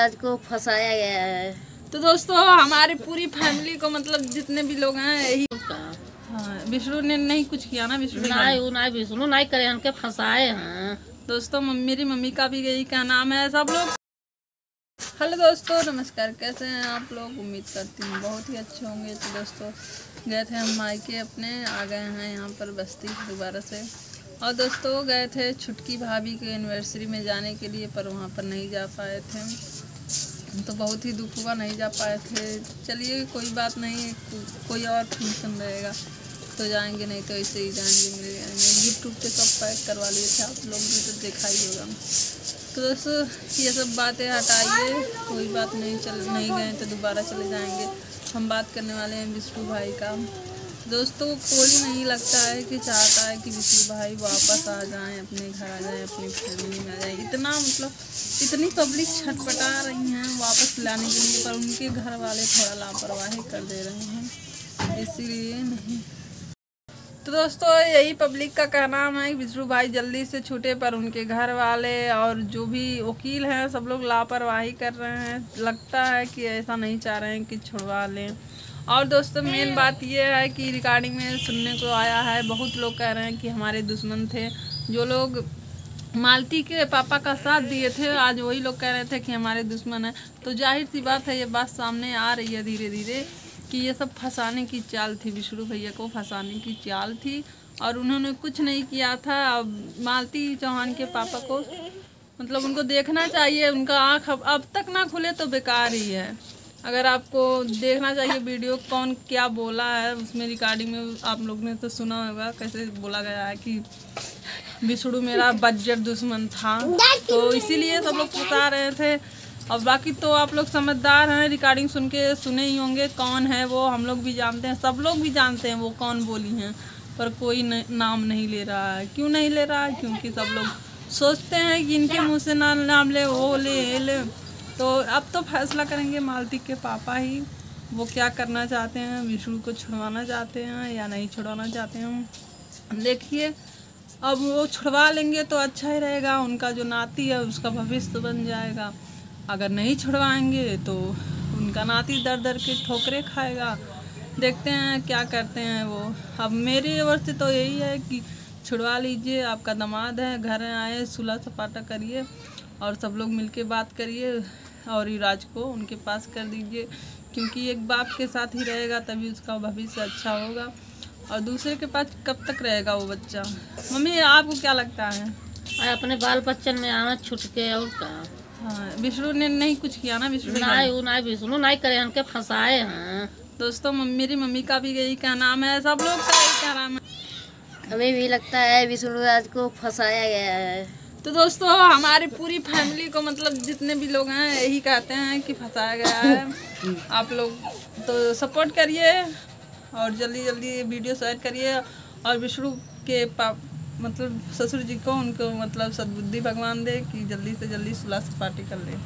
आज को फंसाया गया है। तो दोस्तों हमारी पूरी फैमिली को मतलब जितने भी लोग हैं यही हाँ विष्णु ने नहीं कुछ किया ना विष्णु ने नहीं वो नहीं भी सुनो नहीं करे उनके फंसाए हैं। दोस्तों मेरी मम्मी का भी यही क्या नाम है सब लोग हेलो दोस्तों नमस्कार कैसे हैं आप लोग? उम्मीद करती हूँ बहुत ही अच्छे होंगे। तो दोस्तों गए थे हम मायके अपने आ गए हैं यहाँ पर बस्ती दोबारा से। और दोस्तों गए थे छुटकी भाभी के एनिवर्सरी में जाने के लिए पर वहाँ पर नहीं जा पाए थे तो बहुत ही दुख हुआ नहीं जा पाए थे। चलिए, कोई बात नहीं, कोई और फ़ंक्शन रहेगा तो जाएँगे, नहीं तो ऐसे ही जाएँगे, मिल जाएँगे। गिफ्ट उफ्ट सब पैक करवा लिए थे, आप लोग ने तो देखा ही होगा। तो दोस्तों ये सब बातें हटाइए, कोई बात नहीं, चल, नहीं गए तो दोबारा चले जाएँगे। हम बात करने वाले हैं विष्णु भाई का। दोस्तों, कोई नहीं लगता है कि चाहता है कि विष्णु भाई वापस आ जाएँ, अपने घर आ जाएँ, अपनी फैमिली में आ जाएँ। इतना मतलब इतनी पब्लिक छटपटा रही हैं वापस लाने के लिए, पर उनके घर वाले थोड़ा लापरवाही कर दे रहे हैं। इसीलिए नहीं। तो दोस्तों, यही पब्लिक का कहना है कि विष्णु भाई जल्दी से छूटे, पर उनके घर वाले और जो भी वकील हैं, सब लोग लापरवाही कर रहे हैं। लगता है कि ऐसा नहीं चाह रहे हैं कि छुड़वा लें। और दोस्तों मेन बात यह है कि रिकॉर्डिंग में सुनने को आया है बहुत लोग कह रहे हैं कि हमारे दुश्मन थे। जो लोग मालती के पापा का साथ दिए थे आज वही लोग कह रहे थे कि हमारे दुश्मन है। तो ज़ाहिर सी बात है ये बात सामने आ रही है धीरे धीरे कि ये सब फंसाने की चाल थी विष्णु भैया को फंसाने की चाल थी और उन्होंने कुछ नहीं किया था। अब मालती चौहान के पापा को मतलब उनको देखना चाहिए उनका आँख अब, अब तक ना खुले तो बेकार ही है। अगर आपको देखना चाहिए वीडियो कौन क्या बोला है उसमें रिकॉर्डिंग में आप लोग ने तो सुना होगा कैसे बोला गया है कि विष्णु मेरा बजट दुश्मन था। तो इसीलिए सब लोग बता रहे थे। और बाकी तो आप लोग समझदार हैं रिकॉर्डिंग सुन के सुने ही होंगे कौन है वो हम लोग भी जानते हैं सब लोग भी जानते हैं वो कौन बोली हैं। पर कोई न, नाम नहीं ले रहा है। क्यों नहीं ले रहा है? क्योंकि सब लोग सोचते हैं कि इनके मुँह से ना नाम ले वो ले ले। तो अब तो फैसला करेंगे मालती के पापा ही। वो क्या करना चाहते हैं? विष्णु को छुड़वाना चाहते हैं या नहीं छुड़वाना चाहते हैं? देखिए, अब वो छुड़वा लेंगे तो अच्छा ही रहेगा। उनका जो नाती है, उसका भविष्य बन जाएगा। अगर नहीं छुड़वाएँगे तो उनका नाती दर दर के ठोकरे खाएगा। देखते हैं क्या करते हैं वो। अब मेरी ओर से तो यही है कि छुड़वा लीजिए। आपका दामाद है, घर आए, सुलह सपाटा करिए। और सब लोग मिलके बात करिए और युवराज को उनके पास कर दीजिए क्योंकि एक बाप के साथ ही रहेगा तभी उसका भविष्य अच्छा होगा। और दूसरे के पास कब तक रहेगा वो बच्चा? मम्मी आपको क्या लगता है? और अपने बाल बच्चन में आना छूट के और का हाँ विष्णु ने नहीं कुछ किया ना विष्णु ने नहीं वो नहीं भी सुनो नहीं करे उनके फंसाए हैं। दोस्तों मेरी मम्मी का भी यही क्या नाम है सब लोग का यही क्या नाम है। हमें भी लगता है विष्णु राज को फंसाया गया है। तो दोस्तों, हमारी पूरी फैमिली को मतलब जितने भी लोग हैं, यही कहते हैं कि फंसाया गया है। आप लोग तो सपोर्ट करिए और जल्दी जल्दी वीडियो शेयर करिए और विष्णु के पाप मतलब ससुर जी को उनको मतलब सदबुद्धि भगवान दे कि जल्दी से जल्दी सुलह पार्टी कर ले।